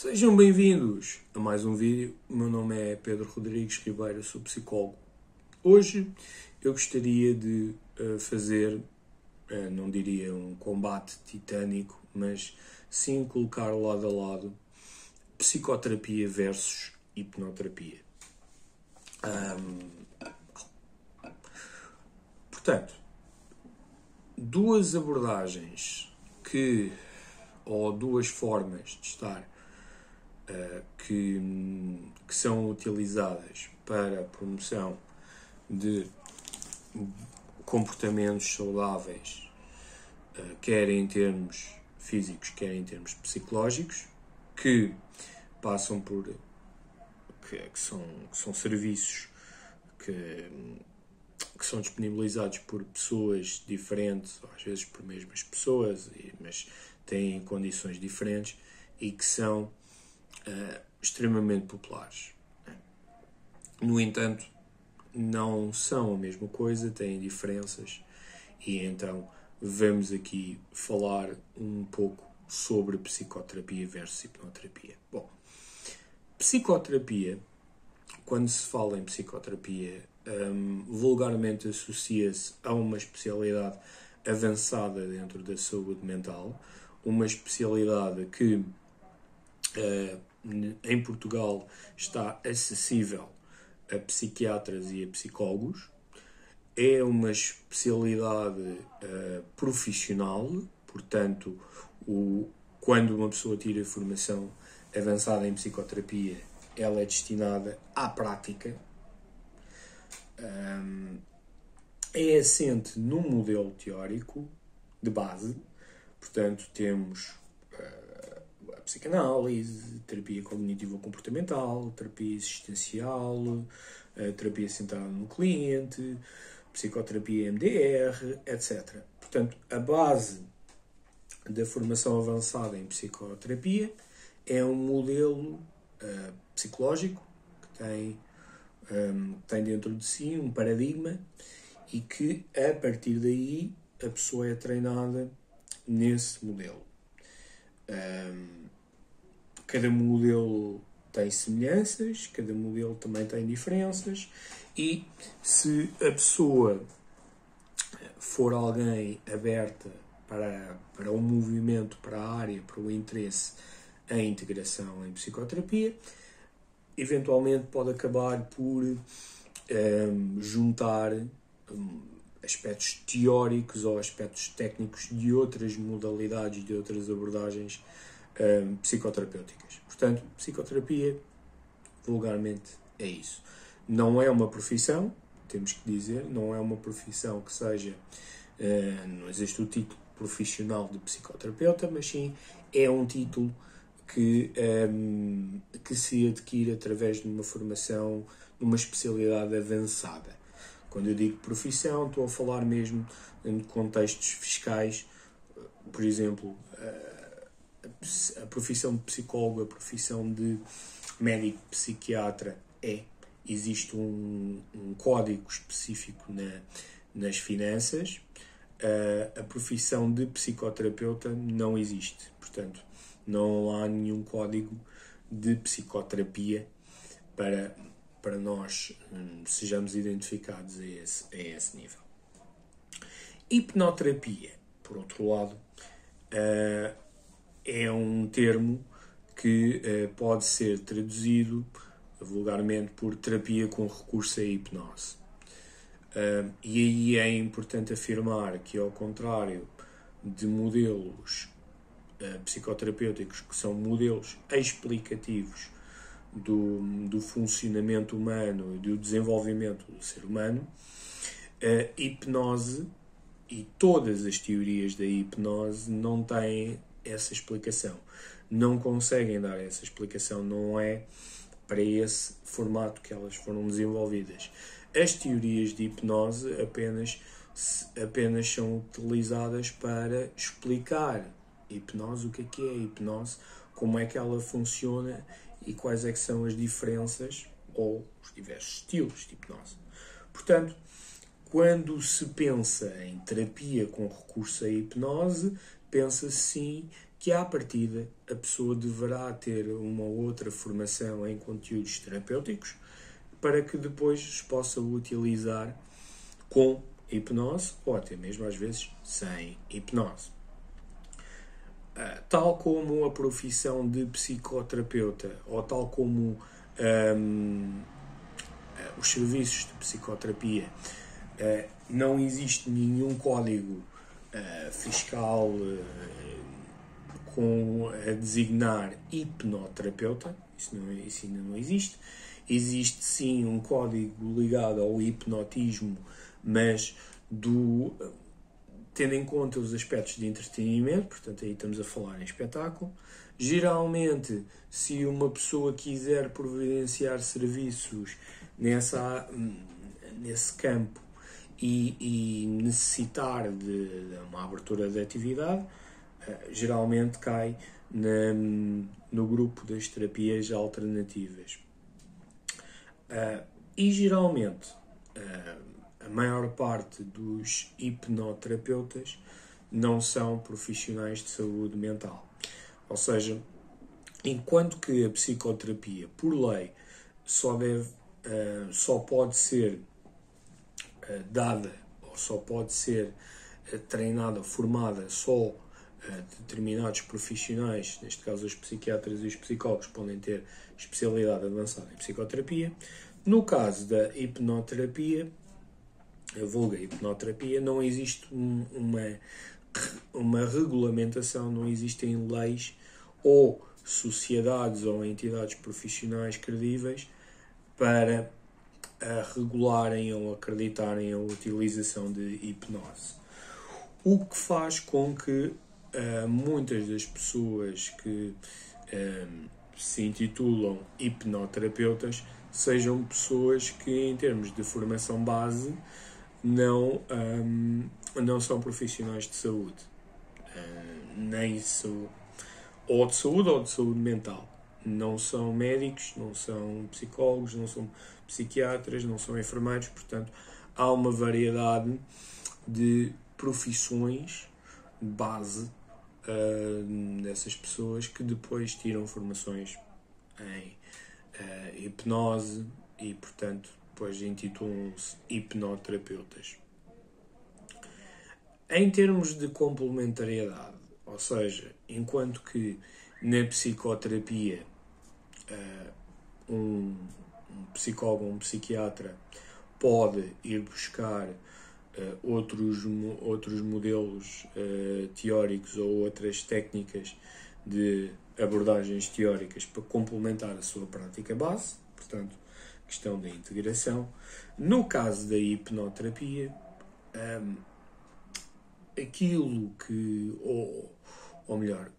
Sejam bem-vindos a mais um vídeo. O meu nome é Pedro Rodrigues Ribeiro, sou psicólogo. Hoje eu gostaria de uh, fazer, uh, não diria um combate titânico, mas sim colocar lado a lado psicoterapia versus hipnoterapia. Um, portanto, duas abordagens que ou duas formas de estar que, que são utilizadas para a promoção de comportamentos saudáveis, uh, quer em termos físicos, quer em termos psicológicos, que passam por que, que são, que são serviços que, que são disponibilizados por pessoas diferentes, às vezes por mesmas pessoas, mas têm condições diferentes e que são uh, extremamente populares. No entanto, não são a mesma coisa, têm diferenças e então vamos aqui falar um pouco sobre psicoterapia versus hipnoterapia. Bom, psicoterapia, quando se fala em psicoterapia, um, vulgarmente associa-se a uma especialidade avançada dentro da saúde mental, uma especialidade que uh, em Portugal está acessível a psiquiatras e a psicólogos. É uma especialidade uh, profissional, portanto, o, quando uma pessoa tira formação avançada em psicoterapia, ela é destinada à prática. Um, é assente num modelo teórico de base, Portanto, temos psicanálise, terapia cognitivo-comportamental, terapia existencial, uh, terapia centrada no cliente, psicoterapia MDR, etc. Portanto, a base da formação avançada em psicoterapia é um modelo uh, psicológico que tem, um, tem dentro de si um paradigma e que, a partir daí, a pessoa é treinada nesse modelo. Um, cada modelo tem semelhanças, cada modelo também tem diferenças, e se a pessoa for alguém aberta para, para o movimento, para a área, para o interesse em integração em psicoterapia, eventualmente pode acabar por um, juntar um, aspectos teóricos ou aspectos técnicos de outras modalidades, de outras abordagens um, psicoterapêuticas. Portanto, psicoterapia, vulgarmente, é isso. Não é uma profissão, temos que dizer, não é uma profissão que seja. Uh, não existe o título profissional de psicoterapeuta, mas sim é um título que, um, que se adquire através de uma formação, numa especialidade avançada. Quando eu digo profissão, estou a falar mesmo em contextos fiscais, por exemplo, a profissão de psicólogo, a profissão de médico psiquiatra é. Existe um, um código específico na, nas finanças. a profissão de psicoterapeuta não existe. Portanto, não há nenhum código de psicoterapia para para nós hum, sejamos identificados a esse, a esse nível. Hipnoterapia, por outro lado, uh, é um termo que uh, pode ser traduzido vulgarmente por terapia com recurso à hipnose. Uh, e aí é importante afirmar que, ao contrário de modelos psicoterapêuticos que são modelos explicativos do, do funcionamento humano e do desenvolvimento do ser humano, a hipnose e todas as teorias da hipnose não têm essa explicação. Não conseguem dar essa explicação, não é para esse formato que elas foram desenvolvidas. As teorias de hipnose apenas, apenas são utilizadas para explicar hipnose, o que é que é a hipnose, como é que ela funciona e quais é que são as diferenças ou os diversos estilos de hipnose. Portanto, quando se pensa em terapia com recurso à hipnose, pensa-se sim que à partida a pessoa deverá ter uma outra formação em conteúdos terapêuticos para que depois os possa utilizar com hipnose ou até mesmo às vezes sem hipnose. Uh, tal como a profissão de psicoterapeuta ou tal como um, os serviços de psicoterapia, uh, não existe nenhum código uh, fiscal com a designar hipnoterapeuta, isso, não, isso ainda não existe. Existe sim um código ligado ao hipnotismo, mas do tendo em conta os aspectos de entretenimento, portanto aí estamos a falar em espetáculo. Geralmente, se uma pessoa quiser providenciar serviços nessa, nesse campo e, e necessitar de, de uma abertura de atividade, eh, geralmente cai na, no grupo das terapias alternativas. Uh, e geralmente, uh, a maior parte dos hipnoterapeutas não são profissionais de saúde mental. Ou seja, enquanto que a psicoterapia, por lei, só deve, só pode ser dada ou só pode ser treinada, formada só determinados profissionais, neste caso os psiquiatras e os psicólogos, podem ter especialidade avançada em psicoterapia. No caso da hipnoterapia, a vulga hipnoterapia, não existe um, uma, uma regulamentação, não existem leis ou sociedades ou entidades profissionais credíveis para regularem ou acreditarem a utilização de hipnose. O que faz com que uh, muitas das pessoas que uh, se intitulam hipnoterapeutas sejam pessoas que, em termos de formação base, não, um, não são profissionais de saúde, uh, nem sou, ou de saúde ou de saúde mental. Não são médicos, não são psicólogos, não são psiquiatras, não são enfermeiros, portanto, há uma variedade de profissões base uh, dessas pessoas que depois tiram formações em uh, hipnose e, portanto, depois intitulam-se hipnoterapeutas. Em termos de complementariedade, ou seja, enquanto que na psicoterapia uh, um, um psicólogo um psiquiatra pode ir buscar uh, outros, outros modelos uh, teóricos ou outras técnicas de abordagens teóricas para complementar a sua prática base, portanto, questão da integração. No caso da hipnoterapia, um, aquilo que, ou, ou melhor,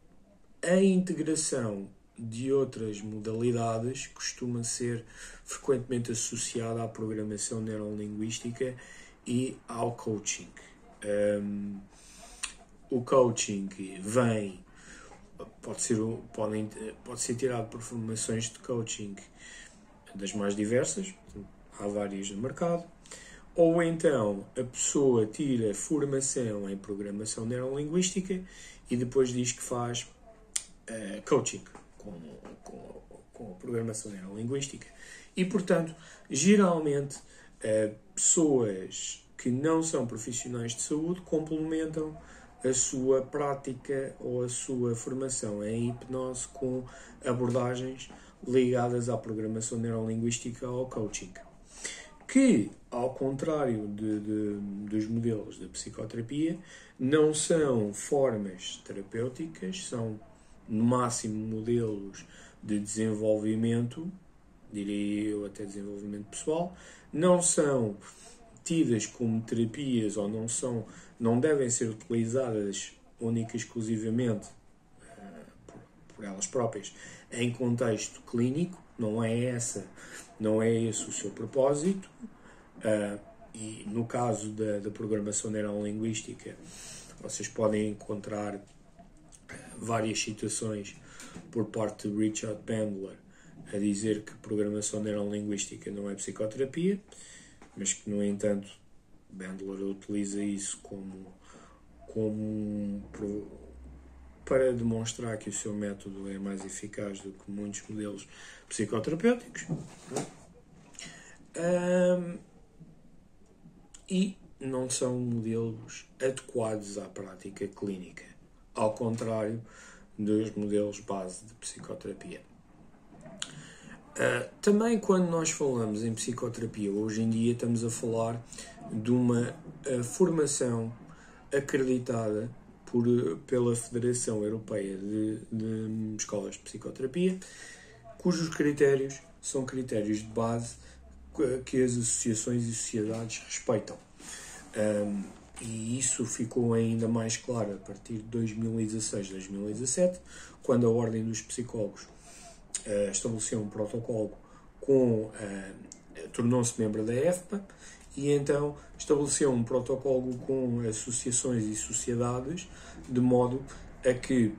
a integração de outras modalidades costuma ser frequentemente associada à programação neurolinguística e ao coaching. Um, o coaching vem, pode ser, pode, pode ser tirado por formações de coaching das mais diversas, há várias no mercado, ou então a pessoa tira formação em programação neurolinguística e depois diz que faz uh, coaching com, com, com a programação neurolinguística. E, portanto, geralmente uh, pessoas que não são profissionais de saúde complementam a sua prática ou a sua formação em hipnose com abordagens ligadas à programação neurolinguística ou coaching. Que, ao contrário de, de, dos modelos da psicoterapia, não são formas terapêuticas, são no máximo modelos de desenvolvimento, diria eu até desenvolvimento pessoal, não são tidas como terapias ou não são, não devem ser utilizadas única e exclusivamente por, por, elas próprias em contexto clínico, não é essa, não é esse o seu propósito. Uh, e no caso da, da programação neurolinguística, vocês podem encontrar várias citações por parte de Richard Bandler a dizer que programação neurolinguística não é psicoterapia, mas que, no entanto, Bandler utiliza isso como, como para demonstrar que o seu método é mais eficaz do que muitos modelos psicoterapêuticos. Um, e não são modelos adequados à prática clínica, ao contrário dos modelos base de psicoterapia. Uh, também quando nós falamos em psicoterapia, hoje em dia estamos a falar de uma uh, formação acreditada por, pela Federação Europeia de, de Escolas de Psicoterapia, cujos critérios são critérios de base que as associações e sociedades respeitam. Um, e isso ficou ainda mais claro a partir de 2016, 2017, quando a Ordem dos Psicólogos uh, estabeleceu um protocolo com. Uh, tornou-se membro da EFPA e então estabeleceu um protocolo com associações e sociedades de modo a que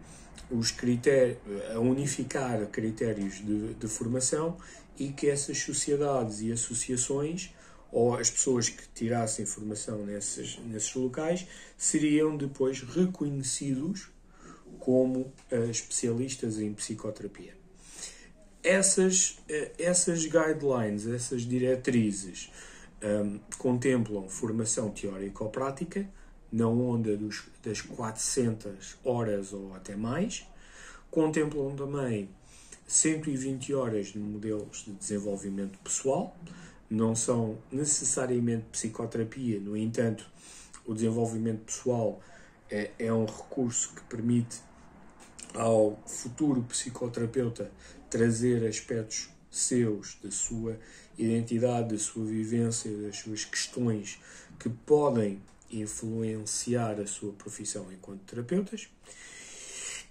os critérios, a unificar critérios de, de formação e que essas sociedades e associações ou as pessoas que tirassem formação nesses, nesses locais seriam depois reconhecidos como uh, especialistas em psicoterapia. Essas, uh, essas guidelines, essas diretrizes, um, ehm, contemplam formação teórico-prática na onda dos, das 400 horas ou até mais, contemplam também 120 horas de modelos de desenvolvimento pessoal, não são necessariamente psicoterapia, no entanto, o desenvolvimento pessoal é, é um recurso que permite ao futuro psicoterapeuta trazer aspectos seus, da sua identidade, da sua vivência, das suas questões que podem influenciar a sua profissão enquanto terapeutas.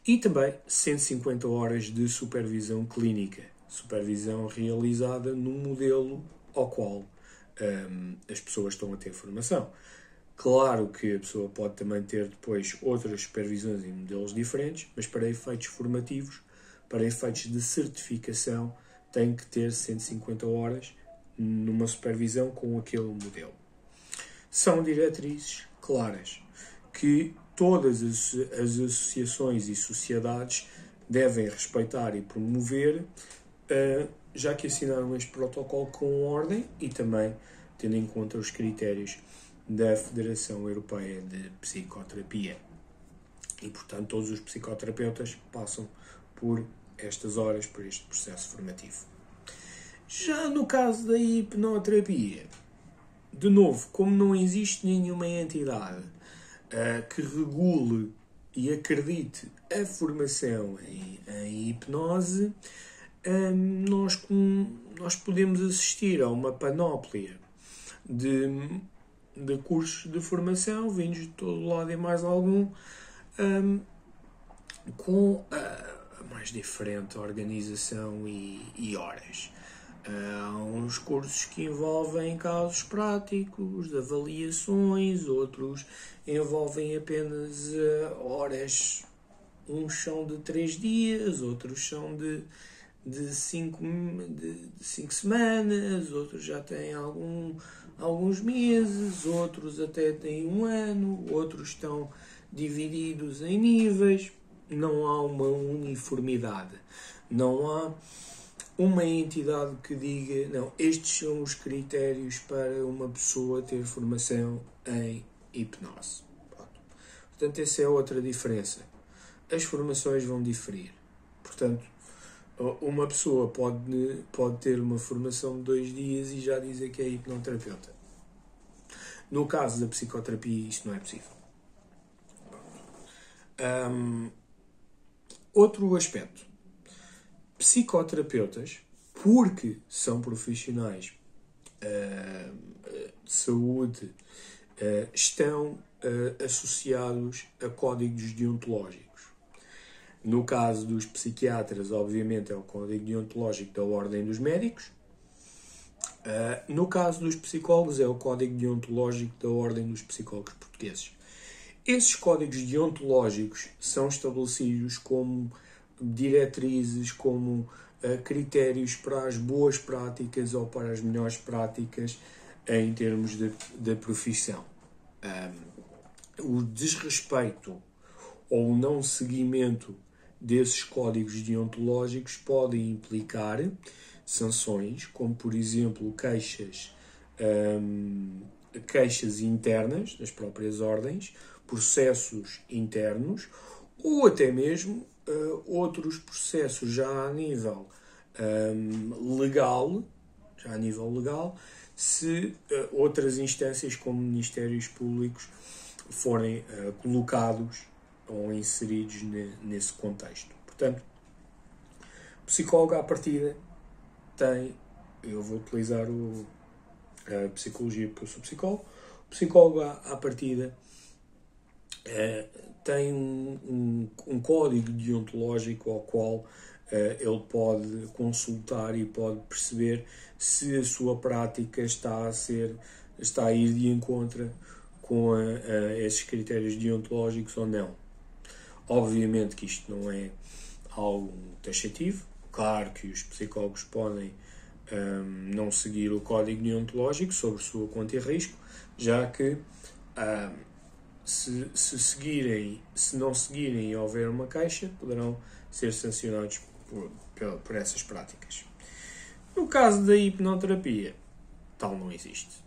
E também 150 horas de supervisão clínica, supervisão realizada num modelo ao qual um, as pessoas estão a ter formação. Claro que a pessoa pode também ter depois outras supervisões em modelos diferentes, mas para efeitos formativos, para efeitos de certificação, tem que ter 150 horas numa supervisão com aquele modelo. São diretrizes claras que todas as, as associações e sociedades devem respeitar e promover, uh, já que assinaram este protocolo com ordem e também tendo em conta os critérios da Federação Europeia de Psicoterapia. E, portanto, todos os psicoterapeutas passam por estas horas, por este processo formativo. Já no caso da hipnoterapia, de novo, como não existe nenhuma entidade uh, que regule e acredite a formação em, em hipnose, nós, nós podemos assistir a uma panóplia de, de cursos de formação vindos de todo lado e mais algum, um, com a mais diferente organização e, e horas. Há uns cursos que envolvem casos práticos, de avaliações, outros envolvem apenas uh, horas. Uns são de três dias, outros são de, de, cinco, de, de cinco semanas, outros já têm algum, alguns meses, outros até têm um ano, outros estão divididos em níveis. Não há uma uniformidade. Não há uma entidade que diga, não, estes são os critérios para uma pessoa ter formação em hipnose. Pronto. Portanto, essa é outra diferença. As formações vão diferir. Portanto, uma pessoa pode, pode ter uma formação de dois dias e já dizer que é hipnoterapeuta. No caso da psicoterapia, isto não é possível. Um, outro aspecto psicoterapeutas, porque são profissionais uh, de saúde, uh, estão uh, associados a códigos deontológicos. No caso dos psiquiatras, obviamente, é o código deontológico da Ordem dos Médicos. no caso dos psicólogos, é o código deontológico da Ordem dos Psicólogos Portugueses. Esses códigos deontológicos são estabelecidos como diretrizes, como uh, critérios para as boas práticas ou para as melhores práticas em termos de profissão. Um, o desrespeito ou o não seguimento desses códigos deontológicos podem implicar sanções, como por exemplo queixas, hum, queixas internas das próprias ordens, processos internos ou até mesmo uh, outros processos já a nível um, legal, já a nível legal, se uh, outras instâncias como ministérios públicos forem uh, colocados ou inseridos ne, nesse contexto. Portanto, o psicólogo à partida tem, eu vou utilizar o, a psicologia porque eu sou psicólogo, o psicólogo à, à partida uh, tem um, um, um, código deontológico ao qual uh, ele pode consultar e pode perceber se a sua prática está a ser está a ir de encontro com a, a esses critérios deontológicos ou não. Obviamente que isto não é algo taxativo. Claro que os psicólogos podem um, não seguir o código deontológico sobre sua conta e risco, já que um, se, se, seguirem, se não seguirem e houver uma queixa, poderão ser sancionados por, por, por essas práticas. No caso da hipnoterapia, tal não existe.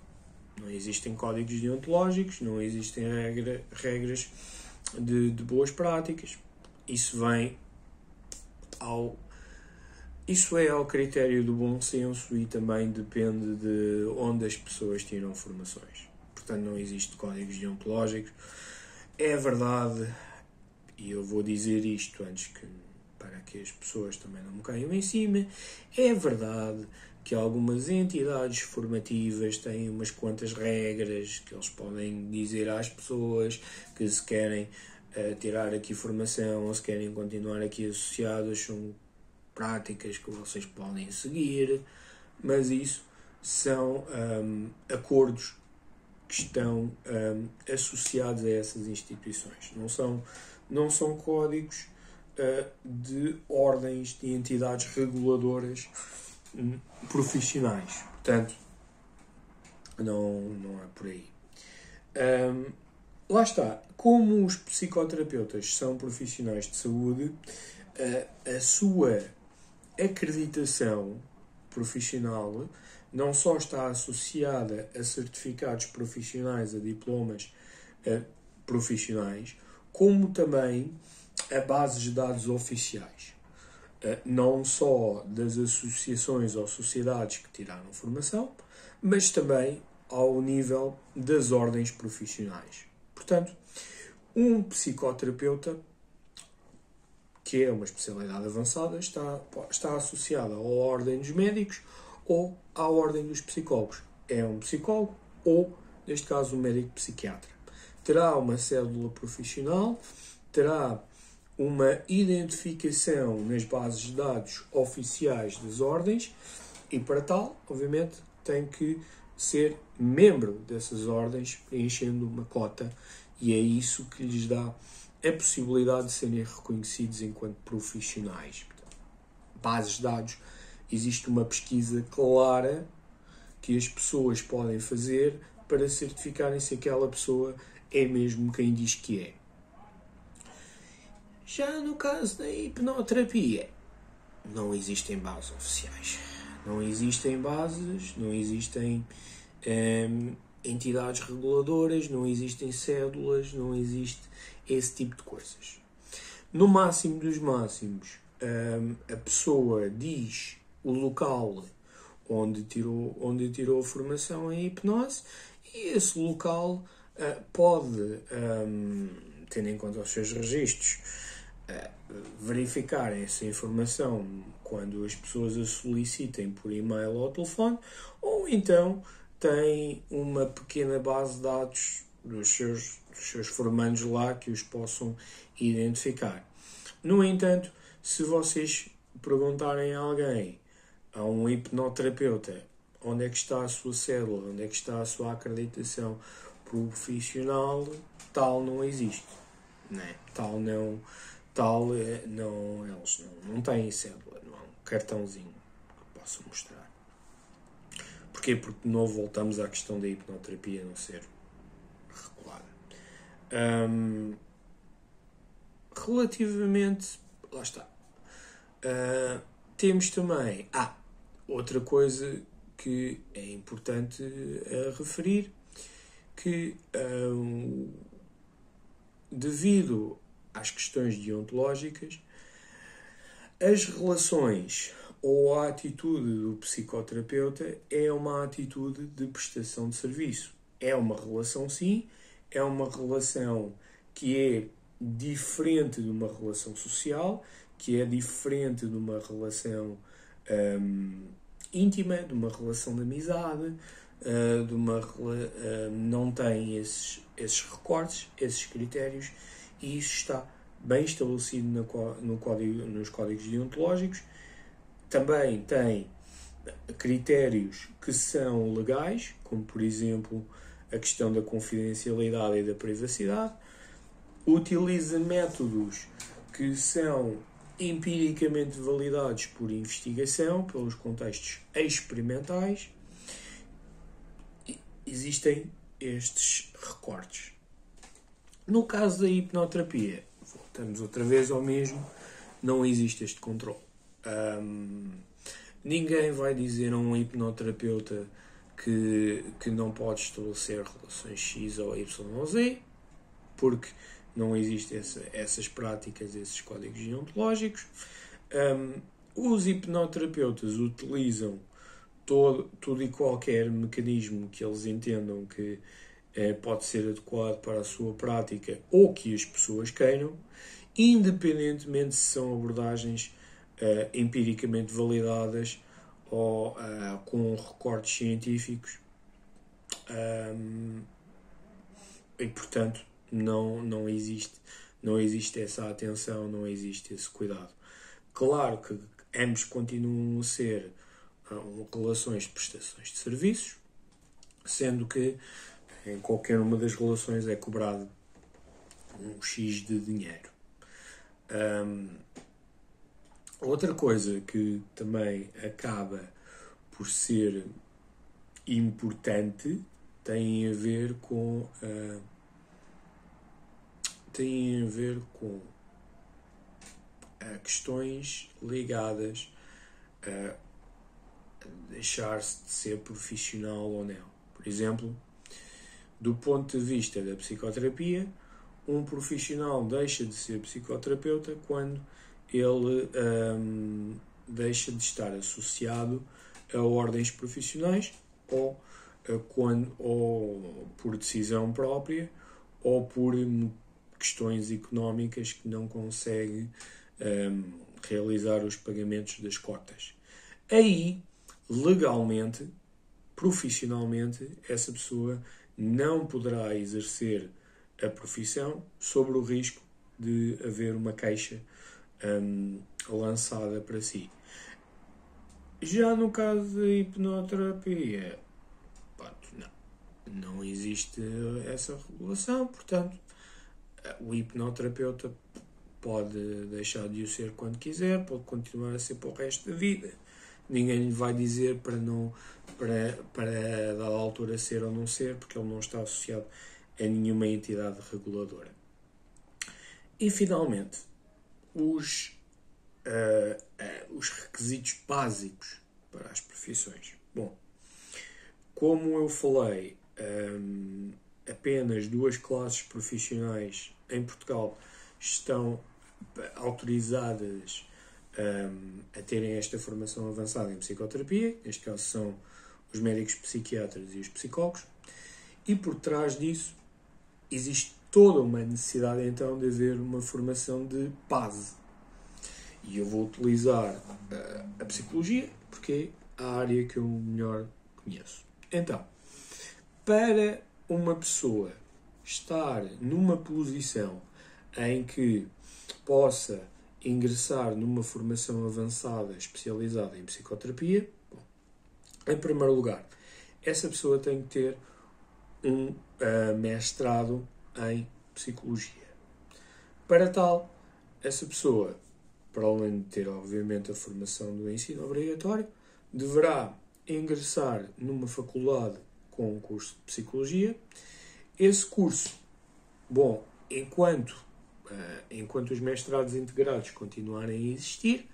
Não existem códigos deontológicos, não existem regra, regras de, de boas práticas. Isso vem ao isso é ao critério do bom senso e também depende de onde as pessoas tiram formações. Portanto, não existe códigos deontológicos. É verdade, e eu vou dizer isto antes que para que as pessoas também não me caiam em cima, é verdade que algumas entidades formativas têm umas quantas regras que eles podem dizer às pessoas que se querem uh, tirar aqui formação ou se querem continuar aqui associados, são práticas que vocês podem seguir, mas isso são um, acordos que estão um, associados a essas instituições. Não são, não são códigos uh, de ordens de entidades reguladoras profissionais. Portanto, não, não é por aí. Um, lá está. Como os psicoterapeutas são profissionais de saúde, a, a sua acreditação profissional não só está associada a certificados profissionais, a diplomas profissionais, como também a bases de dados oficiais. Não só das associações ou sociedades que tiraram formação, mas também ao nível das ordens profissionais. Portanto, um psicoterapeuta que é uma especialidade avançada, está, está associada à ordem dos médicos ou à ordem dos psicólogos. É um psicólogo ou, neste caso, um médico psiquiatra. Terá uma cédula profissional, terá uma identificação nas bases de dados oficiais das ordens e, para tal, obviamente, tem que ser membro dessas ordens, preenchendo uma cota, e é isso que lhes dá a possibilidade de serem reconhecidos enquanto profissionais. Bases de dados, existe uma pesquisa clara que as pessoas podem fazer para certificarem se aquela pessoa é mesmo quem diz que é. Já no caso da hipnoterapia, não existem bases oficiais. Não existem bases, não existem hum, entidades reguladoras, não existem cédulas, não existe esse tipo de coisas. No máximo dos máximos, hum, a pessoa diz o local onde tirou, onde tirou a formação em hipnose e esse local uh, pode, um, tendo em conta os seus registros, verificar essa informação quando as pessoas a solicitem por e-mail ou telefone, ou então tem uma pequena base de dados dos seus, dos seus formandos lá que os possam identificar. No entanto, se vocês perguntarem a alguém, a um hipnoterapeuta, onde é que está a sua célula, onde é que está a sua acreditação profissional, tal não existe. Né? Tal não, tal é, não, eles não, não têm célula, não há um cartãozinho que possa mostrar. Porquê? Porque de novo voltamos à questão da hipnoterapia não ser regulada. Um, relativamente. Lá está. Uh, temos também. Ah, outra coisa que é importante uh, referir que um, devido às questões deontológicas as relações ou a atitude do psicoterapeuta é uma atitude de prestação de serviço. É uma relação, sim, é uma relação que é diferente de uma relação social, que é diferente de uma relação um, íntima, de uma relação de amizade, uh, de uma uh, não tem esses, esses recortes, esses critérios, e isso está bem estabelecido no, no código, nos códigos deontológicos. Também tem critérios que são legais, como por exemplo a questão da confidencialidade e da privacidade. Utiliza métodos que são empiricamente validados por investigação, pelos contextos experimentais. Existem estes recortes. No caso da hipnoterapia, voltamos outra vez ao mesmo, não existe este controle. Um, ninguém vai dizer a um hipnoterapeuta que, que não pode estabelecer relações X ou Y ou Z, porque não existem essa, essas práticas, esses códigos deontológicos. Um, os hipnoterapeutas utilizam todo, todo e qualquer mecanismo que eles entendam que é, pode ser adequado para a sua prática ou que as pessoas queiram, independentemente se são abordagens uh, empiricamente validadas ou uh, com recortes científicos. Um, e portanto não, não existe não existe essa atenção, não existe esse cuidado. Claro que ambos continuam a ser um, relações de prestações de serviços, sendo que em qualquer uma das relações é cobrado um X de dinheiro. Um, outra coisa que também acaba por ser importante tem a ver com uh, tem a ver com uh, questões ligadas a deixar-se de ser profissional ou não. Por exemplo, do ponto de vista da psicoterapia, um profissional deixa de ser psicoterapeuta quando ele um, deixa de estar associado a ordens profissionais ou, a quando, ou por decisão própria ou por questões económicas que não consegue um, realizar os pagamentos das cotas. Aí, legalmente, profissionalmente, essa pessoa não poderá exercer a profissão sobre o risco de haver uma queixa um, lançada para si. Já no caso da hipnoterapia, não, não existe essa regulação, portanto, o hipnoterapeuta pode deixar de o ser quando quiser, pode continuar a ser para o resto da vida. Ninguém lhe vai dizer para não para, para da altura ser ou não ser, porque ele não está associado a nenhuma entidade reguladora. E finalmente, os, uh, uh, os requisitos básicos para as profissões. Bom, como eu falei, um, apenas duas classes profissionais em Portugal estão autorizadas um, a terem esta formação avançada em psicoterapia, neste caso são os médicos psiquiatras e os psicólogos, e por trás disso existe toda uma necessidade então de haver uma formação de base. E eu vou utilizar uh, a psicologia porque é a área que eu melhor conheço. Então, para uma pessoa estar numa posição em que possa ingressar numa formação avançada especializada em psicoterapia, bom, em primeiro lugar, essa pessoa tem que ter um uh, mestrado em psicologia. Para tal, essa pessoa, para além de ter, obviamente, a formação do ensino obrigatório, deverá ingressar numa faculdade com um curso de psicologia. Esse curso, bom, enquanto enquanto os mestrados integrados continuarem a existir,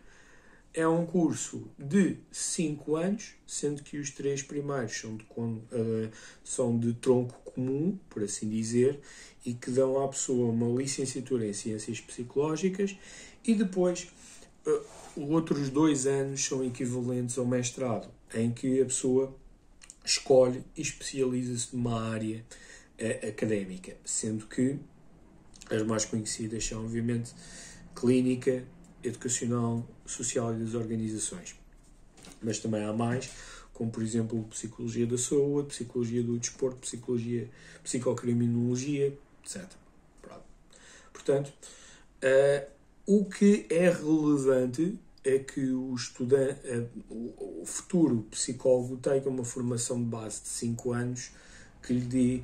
é um curso de 5 anos, sendo que os três primeiros são de, uh, são de tronco comum, por assim dizer, e que dão à pessoa uma licenciatura em Ciências Psicológicas, e depois uh, outros dois anos são equivalentes ao mestrado, em que a pessoa escolhe e especializa-se numa área uh, académica, sendo que as mais conhecidas são, obviamente, clínica, educacional, social e das organizações. Mas também há mais, como por exemplo psicologia da saúde, psicologia do desporto, psicologia, psicocriminologia, etc. Pronto. Portanto, uh, o que é relevante é que o estudante, uh, o futuro psicólogo tenha uma formação de base de 5 anos que lhe dê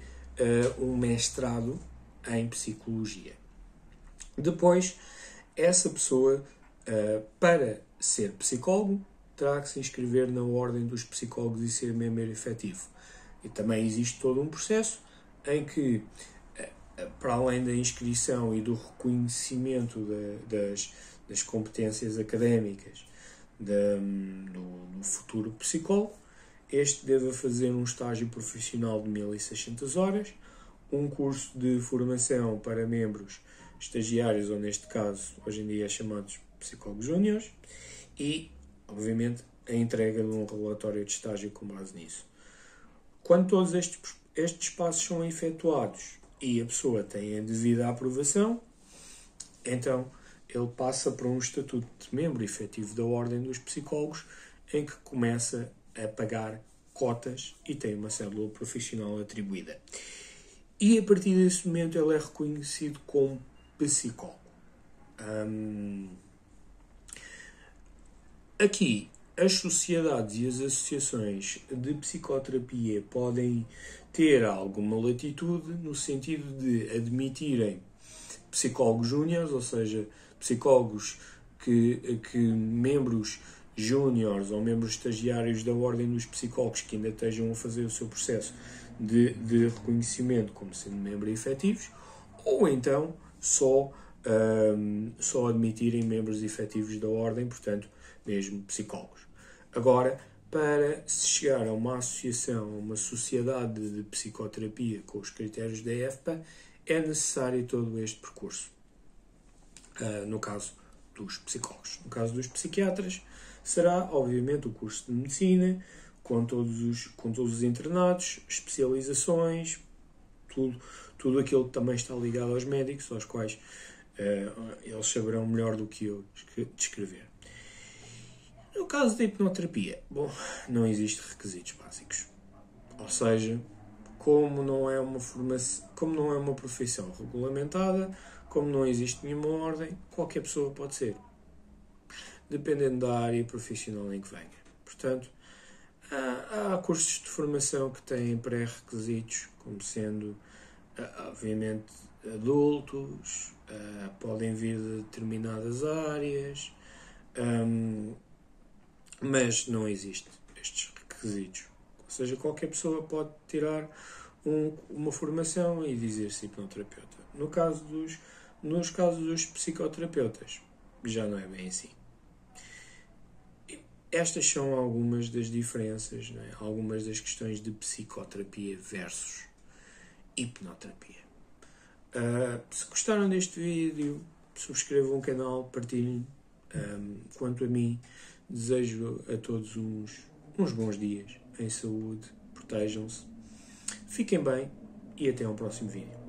uh, um mestrado em psicologia. Depois, essa pessoa, uh, para ser psicólogo, terá que se inscrever na Ordem dos Psicólogos e ser membro efetivo. E também existe todo um processo em que, uh, para além da inscrição e do reconhecimento de, das, das competências académicas de, do, do futuro psicólogo, este deve fazer um estágio profissional de 1600 horas, um curso de formação para membros estagiários, ou neste caso, hoje em dia chamados psicólogos júniores, e, obviamente, a entrega de um relatório de estágio com base nisso. Quando todos estes, estes passos são efetuados e a pessoa tem a devida aprovação, então ele passa para um estatuto de membro efetivo da Ordem dos Psicólogos, em que começa a pagar cotas e tem uma célula profissional atribuída. E a partir desse momento ele é reconhecido como psicólogo. Hum, aqui, as sociedades e as associações de psicoterapia podem ter alguma latitude no sentido de admitirem psicólogos júniores, ou seja, psicólogos que, que membros júniores ou membros estagiários da Ordem dos Psicólogos que ainda estejam a fazer o seu processo de, de reconhecimento como sendo membros efetivos, ou então só, um, só admitirem membros efetivos da Ordem, portanto, mesmo psicólogos. Agora, para se chegar a uma associação, uma sociedade de psicoterapia com os critérios da EFPA, é necessário todo este percurso. Uh, no caso dos psicólogos. No caso dos psiquiatras, será, obviamente, o curso de medicina, com todos os, com todos os internados, especializações, tudo, tudo aquilo que também está ligado aos médicos, aos quais uh, eles saberão melhor do que eu descrever. No caso da hipnoterapia, bom, não existem requisitos básicos. Ou seja, como não é uma formação, como não é uma profissão regulamentada, como não existe nenhuma ordem, qualquer pessoa pode ser, dependendo da área profissional em que venha. Portanto, há cursos de formação que têm pré-requisitos, como sendo, obviamente, adultos, podem vir de determinadas áreas, mas não existem estes requisitos. Ou seja, qualquer pessoa pode tirar um, uma formação e dizer-se hipnoterapeuta. No caso dos, nos casos dos psicoterapeutas, já não é bem assim. Estas são algumas das diferenças, é? algumas das questões de psicoterapia versus hipnoterapia. Uh, se gostaram deste vídeo, subscrevam o canal, partilhem. Um, quanto a mim, desejo a todos uns, uns bons dias em saúde, protejam-se, fiquem bem e até ao próximo vídeo.